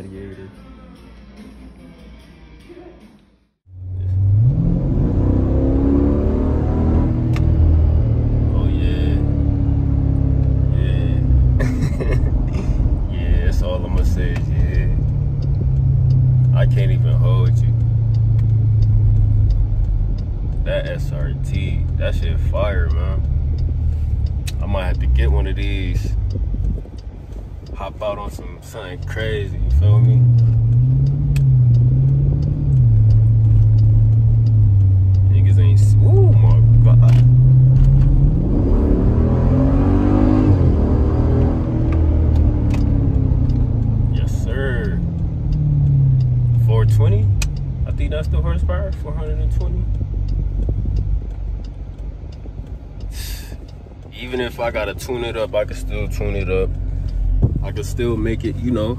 Gladiator. Oh yeah. Yeah. yeah, that's all I'ma say is yeah. I can't even hold you. That SRT, that shit fire, man. I might have to get one of these. Hop out on some something crazy, you feel me? Niggas ain't, oh my god. Yes, sir. 420? I think that's the horsepower, 420. Even if I gotta tune it up, I can still tune it up. I can still make it, you know,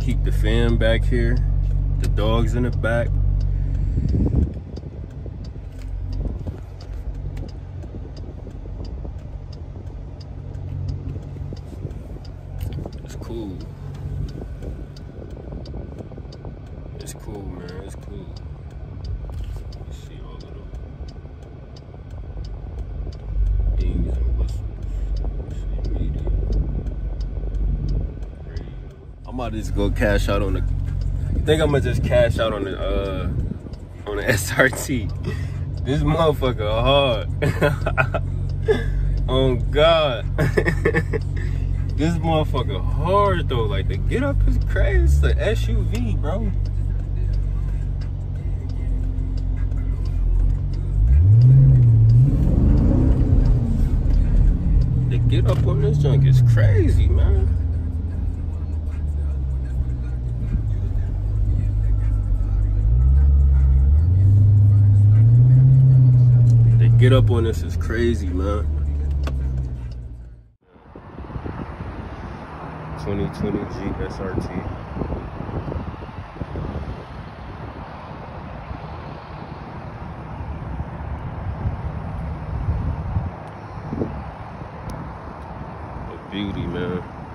keep the fan back here, the dogs in the back. It's cool. It's cool, man. It's cool. Let's see all of the I'm about to just go cash out on the. I think I'm gonna just cash out on the uh on the SRT. This motherfucker hard. oh God. this motherfucker hard though. Like the get up is crazy. It's the SUV, bro. The get up on this junk is crazy, man. Get up on this is crazy, man. 2020 Jeep SRT. A beauty, man.